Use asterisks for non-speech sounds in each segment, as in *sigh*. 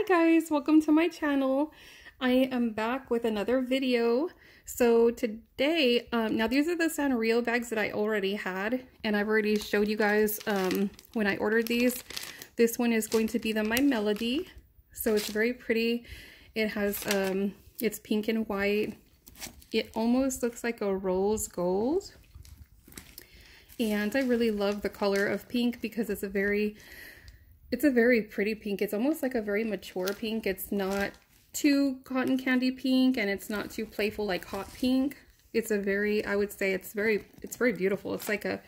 Hi guys, welcome to my channel. I am back with another video. So today, um, now these are the Sanrio bags that I already had and I've already showed you guys um, when I ordered these. This one is going to be the My Melody. So it's very pretty. It has, um, it's pink and white. It almost looks like a rose gold. And I really love the color of pink because it's a very it's a very pretty pink. It's almost like a very mature pink. It's not too cotton candy pink and it's not too playful like hot pink. It's a very, I would say it's very, it's very beautiful. It's like a,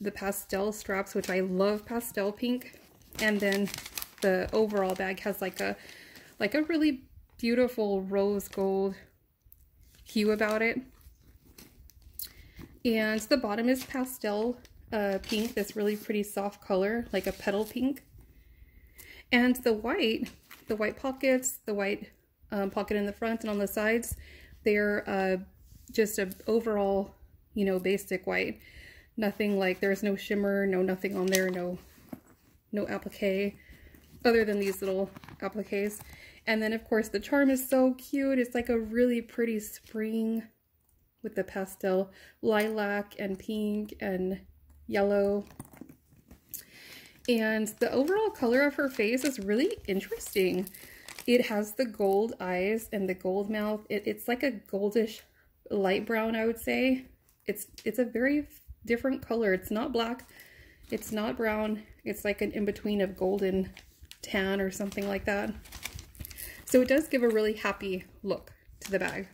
the pastel straps, which I love pastel pink. And then the overall bag has like a, like a really beautiful rose gold hue about it. And the bottom is pastel uh, pink, this really pretty soft color, like a petal pink. And the white, the white pockets, the white um, pocket in the front and on the sides, they're uh, just a overall, you know, basic white. Nothing like, there's no shimmer, no nothing on there, no, no applique, other than these little appliques. And then, of course, the charm is so cute. It's like a really pretty spring with the pastel lilac and pink and yellow and the overall color of her face is really interesting. It has the gold eyes and the gold mouth. It, it's like a goldish light brown, I would say. It's, it's a very different color. It's not black. It's not brown. It's like an in-between of golden tan or something like that. So it does give a really happy look to the bag.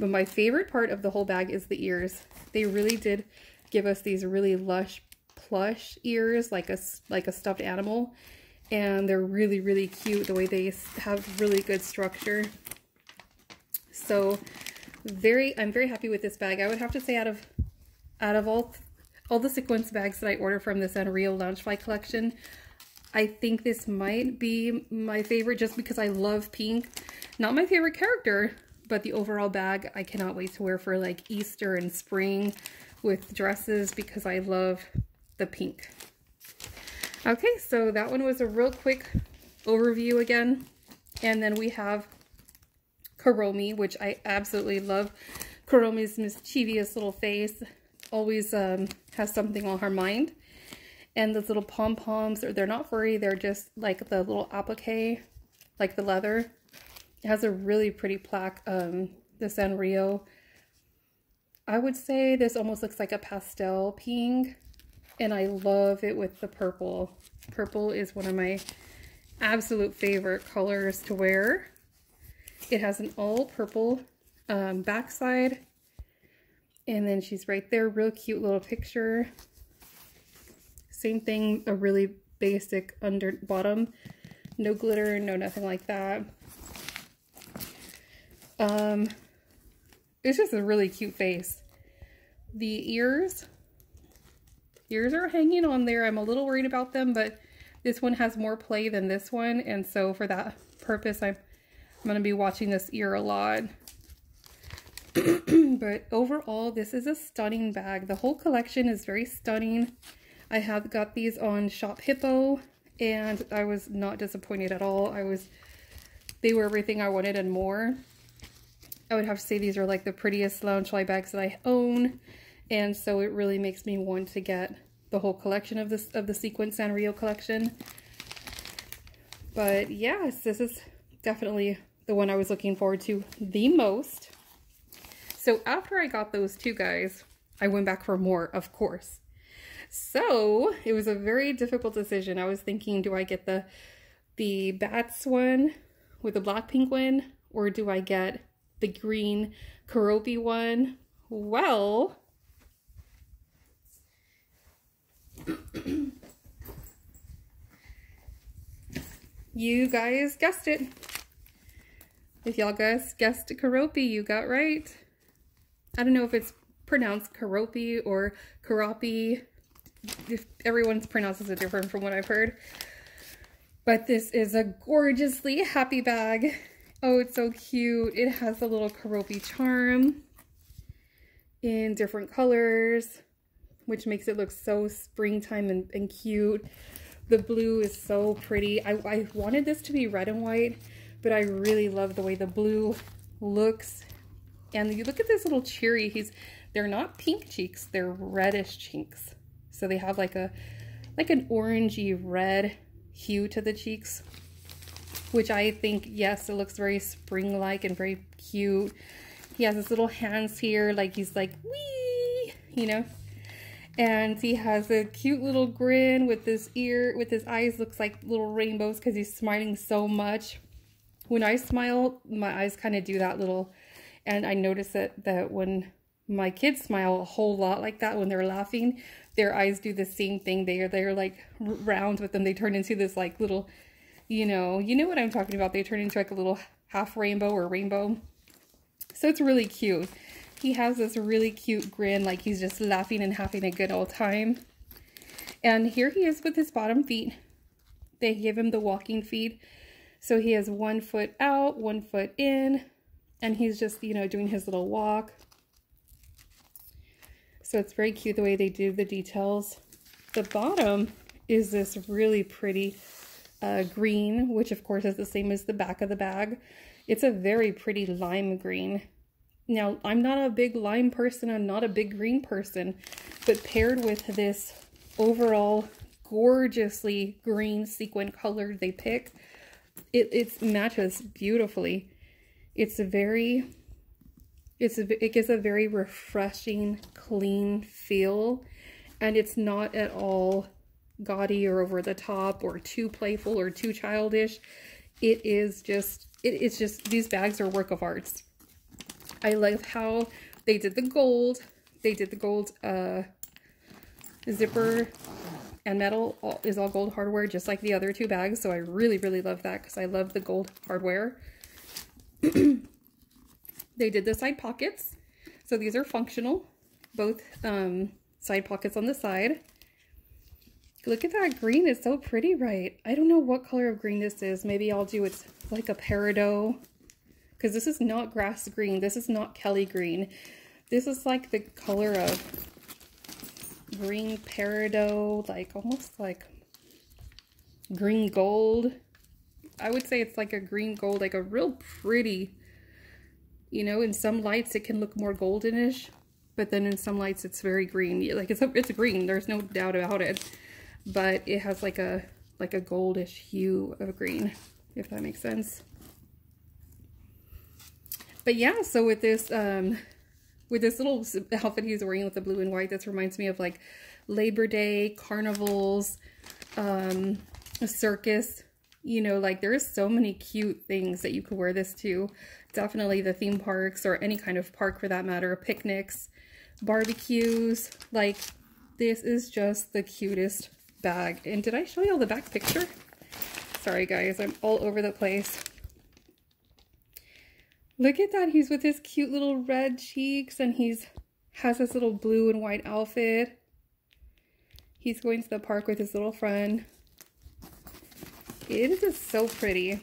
But my favorite part of the whole bag is the ears. They really did give us these really lush plush ears like a, like a stuffed animal. And they're really, really cute the way they have really good structure. So very, I'm very happy with this bag. I would have to say out of, out of all, all the sequins bags that I order from this Unreal Loungefly collection, I think this might be my favorite just because I love pink. Not my favorite character, but the overall bag I cannot wait to wear for like Easter and spring with dresses because I love the pink. Okay, so that one was a real quick overview again. And then we have Kuromi, which I absolutely love. Kuromi's mischievous little face always um, has something on her mind. And those little pom-poms, they're not furry, they're just like the little applique, like the leather. It has a really pretty plaque, um, the Sanrio. I would say this almost looks like a pastel pink and I love it with the purple. Purple is one of my absolute favorite colors to wear. It has an all purple um, backside. And then she's right there, real cute little picture. Same thing, a really basic under bottom. No glitter, no nothing like that. Um, it's just a really cute face. The ears Ears are hanging on there. I'm a little worried about them, but this one has more play than this one. And so for that purpose, I'm, I'm going to be watching this ear a lot. *clears throat* but overall, this is a stunning bag. The whole collection is very stunning. I have got these on Shop Hippo, and I was not disappointed at all. I was, they were everything I wanted and more. I would have to say these are like the prettiest Loungefly bags that I own. And so it really makes me want to get the whole collection of this of the Sequins Sanrio collection. But yes, this is definitely the one I was looking forward to the most. So after I got those two guys, I went back for more, of course. So it was a very difficult decision. I was thinking, do I get the the bats one with the black one, or do I get the green Keroppi one? Well, you guys guessed it. If y'all guys guessed Keroppi, you got right. I don't know if it's pronounced Keroppi or Keroppi. If everyone's pronounces it different from what I've heard. But this is a gorgeously happy bag. Oh, it's so cute. It has a little Keroppi charm in different colors which makes it look so springtime and, and cute. The blue is so pretty. I, I wanted this to be red and white, but I really love the way the blue looks. And you look at this little cherry. He's, they're not pink cheeks, they're reddish cheeks. So they have like a, like an orangey red hue to the cheeks, which I think, yes, it looks very spring-like and very cute. He has his little hands here, like he's like, wee, you know? And he has a cute little grin with his ear, with his eyes looks like little rainbows because he's smiling so much. When I smile, my eyes kind of do that little, and I notice that, that when my kids smile a whole lot like that when they're laughing, their eyes do the same thing. They are, they're like round with them. They turn into this like little, you know, you know what I'm talking about. They turn into like a little half rainbow or rainbow. So it's really cute. He has this really cute grin, like he's just laughing and having a good old time. And here he is with his bottom feet. They give him the walking feet. So he has one foot out, one foot in, and he's just, you know, doing his little walk. So it's very cute the way they do the details. The bottom is this really pretty uh, green, which of course is the same as the back of the bag. It's a very pretty lime green. Now, I'm not a big lime person. I'm not a big green person. But paired with this overall gorgeously green sequin color they pick, it, it matches beautifully. It's a very, it's a, it gives a very refreshing, clean feel. And it's not at all gaudy or over the top or too playful or too childish. It is just it, it's just, these bags are work of arts. I love how they did the gold. They did the gold uh, zipper and metal all, is all gold hardware, just like the other two bags. So I really, really love that because I love the gold hardware. *clears throat* they did the side pockets. So these are functional, both um, side pockets on the side. Look at that green. It's so pretty, right? I don't know what color of green this is. Maybe I'll do it's like a peridot. Because this is not grass green. This is not Kelly green. This is like the color of green peridot. Like almost like green gold. I would say it's like a green gold. Like a real pretty. You know, in some lights it can look more goldenish. But then in some lights it's very green. Like it's, it's green. There's no doubt about it but it has like a like a goldish hue of green, if that makes sense. But yeah, so with this um with this little outfit he's wearing with the blue and white, this reminds me of like Labor Day, carnivals, um, a circus. You know, like there's so many cute things that you could wear this to. Definitely the theme parks or any kind of park for that matter, picnics, barbecues. Like this is just the cutest bag. And did I show you all the back picture? Sorry guys, I'm all over the place. Look at that. He's with his cute little red cheeks and he's has this little blue and white outfit. He's going to the park with his little friend. It is so pretty.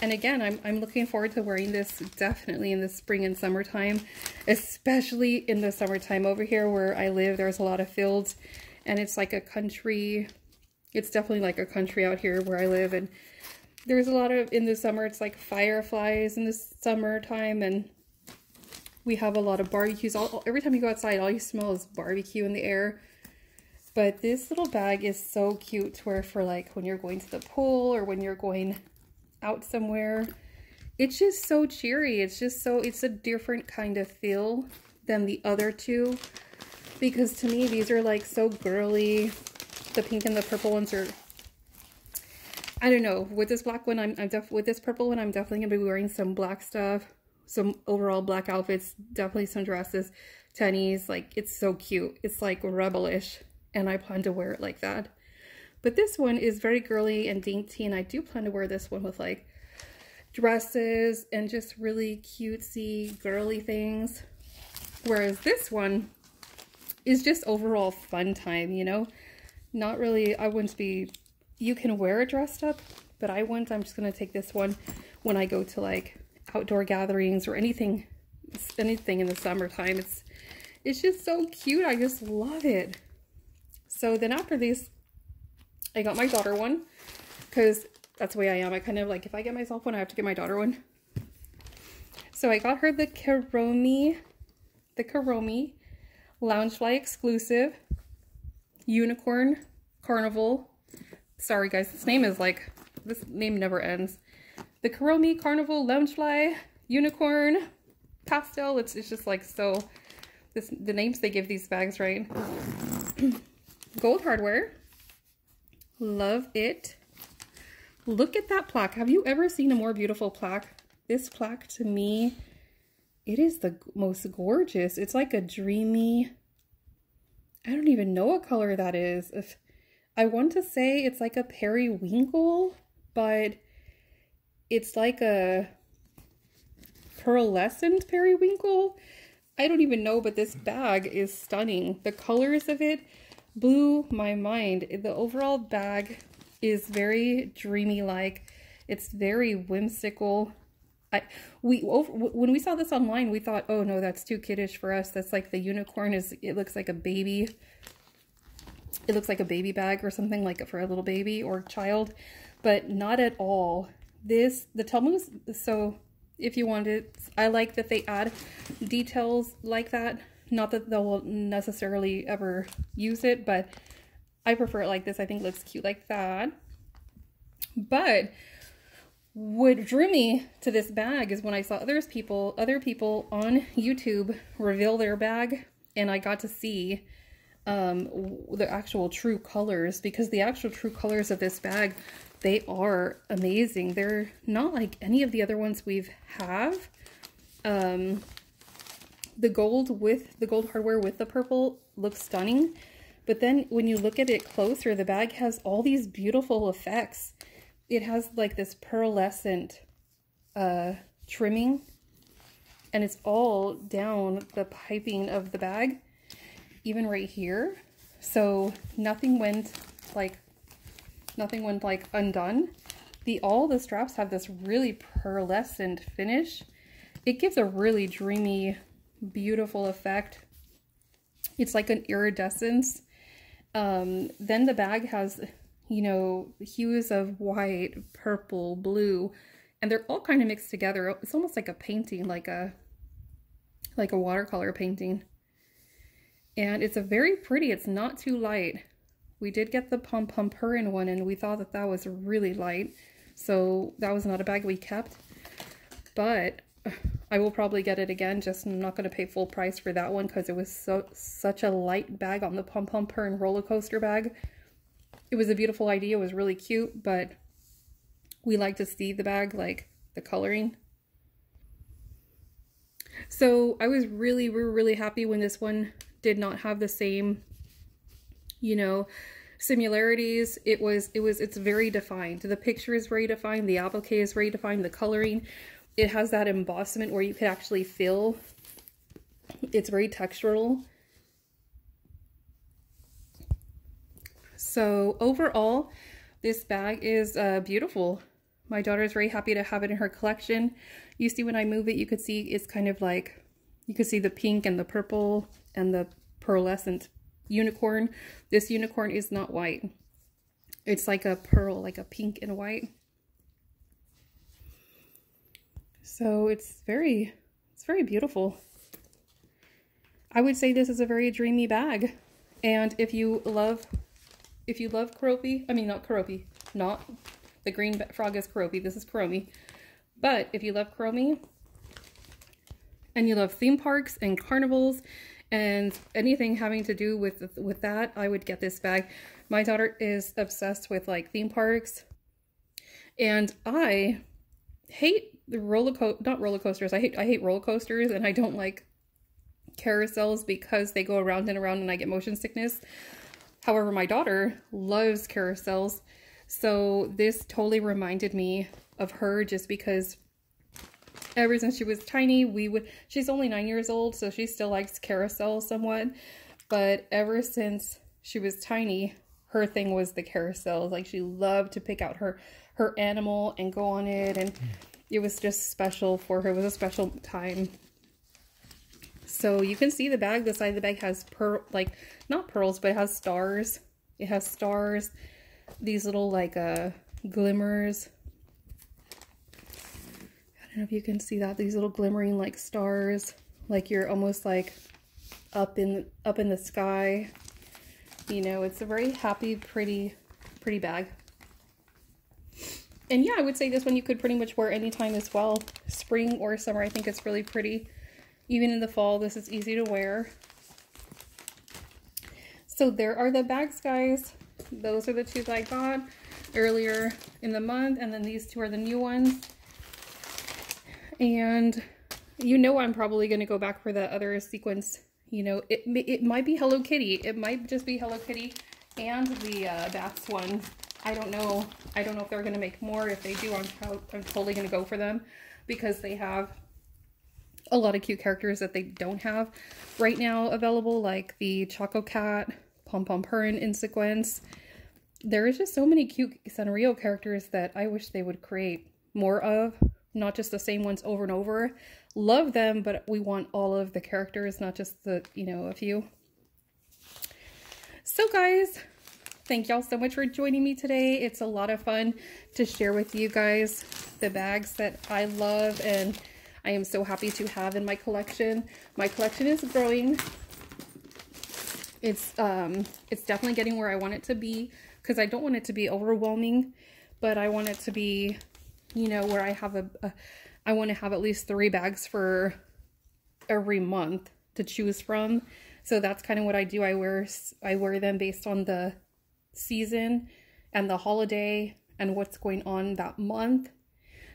And again, I'm, I'm looking forward to wearing this definitely in the spring and summertime, especially in the summertime over here where I live. There's a lot of fields and it's like a country, it's definitely like a country out here where I live, and there's a lot of, in the summer, it's like fireflies in the summertime, and we have a lot of barbecues. All, every time you go outside, all you smell is barbecue in the air. But this little bag is so cute to wear for like when you're going to the pool or when you're going out somewhere. It's just so cheery. It's just so, it's a different kind of feel than the other two because to me these are like so girly. The pink and the purple ones are I don't know. With this black one, I'm, I'm def with this purple one, I'm definitely gonna be wearing some black stuff, some overall black outfits, definitely some dresses, tennies. Like it's so cute. It's like rebelish, and I plan to wear it like that. But this one is very girly and dainty, and I do plan to wear this one with like dresses and just really cutesy girly things. Whereas this one is just overall fun time, you know? Not really, I wouldn't be, you can wear it dressed up, but I wouldn't, I'm just going to take this one when I go to like outdoor gatherings or anything, anything in the summertime. It's, it's just so cute. I just love it. So then after these, I got my daughter one because that's the way I am. I kind of like, if I get myself one, I have to get my daughter one. So I got her the Kuromi, the Kuromi Loungefly exclusive unicorn carnival. Sorry guys, this name is like, this name never ends. The Kuromi Carnival Loungefly Unicorn Pastel. It's, it's just like so, this the names they give these bags, right? *clears throat* Gold hardware. Love it. Look at that plaque. Have you ever seen a more beautiful plaque? This plaque to me, it is the most gorgeous. It's like a dreamy, I don't even know what color that is. If I want to say it's like a periwinkle, but it's like a pearlescent periwinkle. I don't even know, but this bag is stunning. The colors of it blew my mind. The overall bag is very dreamy like. It's very whimsical. I we when we saw this online, we thought, "Oh no, that's too kiddish for us. That's like the unicorn is it looks like a baby. It looks like a baby bag or something like for a little baby or child." But not at all. This the Telmu's so if you wanted, I like that they add details like that. Not that they'll necessarily ever use it, but I prefer it like this. I think looks cute like that. But what drew me to this bag is when I saw others people, other people on YouTube reveal their bag and I got to see um, the actual true colors because the actual true colors of this bag they are amazing. They're not like any of the other ones we've have. Um, the gold with the gold hardware with the purple looks stunning. But then when you look at it closer, the bag has all these beautiful effects. It has like this pearlescent uh, trimming and it's all down the piping of the bag, even right here. So nothing went like nothing went like undone. The all the straps have this really pearlescent finish. It gives a really dreamy, beautiful effect. It's like an iridescence. Um, then the bag has, you know, hues of white, purple, blue, and they're all kind of mixed together. It's almost like a painting, like a like a watercolor painting. And it's a very pretty, it's not too light. We did get the Pom Pom Purin one and we thought that that was really light. So that was not a bag we kept. But *sighs* I will probably get it again. Just I'm not going to pay full price for that one because it was so such a light bag on the Pom Pom Purin roller coaster bag. It was a beautiful idea. It was really cute, but we like to see the bag, like the coloring. So I was really, really, really happy when this one did not have the same, you know, similarities. It was, it was, it's very defined. The picture is very defined. The applique is very defined. The coloring, it has that embossment where you could actually feel it's very textural. So overall, this bag is uh, beautiful. My daughter is very happy to have it in her collection. You see when I move it, you could see it's kind of like, you can see the pink and the purple and the pearlescent unicorn. This unicorn is not white. It's like a pearl, like a pink and white. So it's very, it's very beautiful. I would say this is a very dreamy bag. And if you love, if you love Keroppi, I mean, not Keroppi, not the green frog is Keroppi, this is Kuromi. But if you love Kuromi and you love theme parks and carnivals and anything having to do with with that, I would get this bag. My daughter is obsessed with like theme parks and I hate the roller not roller coasters. I hate I hate roller coasters and I don't like carousels because they go around and around and I get motion sickness. However, my daughter loves carousels. So this totally reminded me of her just because ever since she was tiny, we would, she's only nine years old, so she still likes carousel somewhat. But ever since she was tiny, her thing was the carousels. Like she loved to pick out her, her animal and go on it. And it was just special for her. It was a special time. So you can see the bag, the side of the bag has pearl, like not pearls, but it has stars. It has stars. these little like uh, glimmers. Don't know if you can see that. These little glimmering like stars. Like you're almost like up in up in the sky. You know, it's a very happy, pretty, pretty bag. And yeah, I would say this one you could pretty much wear anytime as well. Spring or summer, I think it's really pretty. Even in the fall, this is easy to wear. So there are the bags, guys. Those are the two that I got earlier in the month. And then these two are the new ones. And you know I'm probably going to go back for the other sequins. You know, it, it might be Hello Kitty. It might just be Hello Kitty and the uh, Bats one. I don't know. I don't know if they're going to make more. If they do, I'm, I'm totally going to go for them because they have a lot of cute characters that they don't have right now available, like the Choco Cat, Pom Pom Purin in sequins. There is just so many cute Sanrio characters that I wish they would create more of, not just the same ones over and over. Love them, but we want all of the characters, not just the, you know, a few. So guys, thank y'all so much for joining me today. It's a lot of fun to share with you guys the bags that I love and I am so happy to have in my collection. My collection is growing. It's um it's definitely getting where I want it to be because I don't want it to be overwhelming, but I want it to be, you know, where I have a, a I want to have at least three bags for every month to choose from. So that's kind of what I do. I wear I wear them based on the season and the holiday and what's going on that month.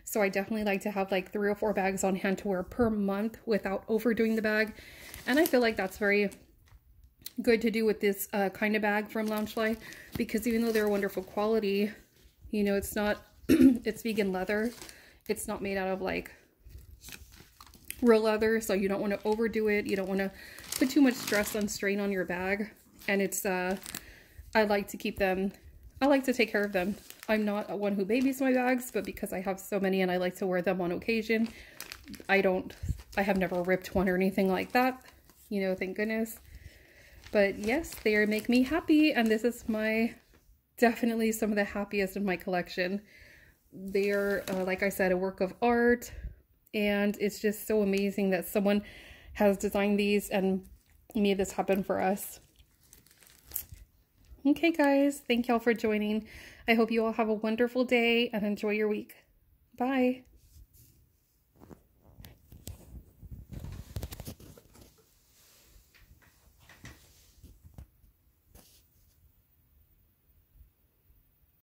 So I definitely like to have like three or four bags on hand to wear per month without overdoing the bag. And I feel like that's very good to do with this uh, kind of bag from Loungefly because even though they're wonderful quality, you know, it's not, *clears throat* it's vegan leather. It's not made out of like real leather. So you don't want to overdo it. You don't want to put too much stress and strain on your bag. And it's, uh, I like to keep them I like to take care of them. I'm not one who babies my bags, but because I have so many and I like to wear them on occasion, I don't, I have never ripped one or anything like that, you know, thank goodness. But yes, they make me happy, and this is my, definitely some of the happiest in my collection. They're, uh, like I said, a work of art, and it's just so amazing that someone has designed these and made this happen for us. Okay, guys, thank y'all for joining. I hope you all have a wonderful day and enjoy your week. Bye.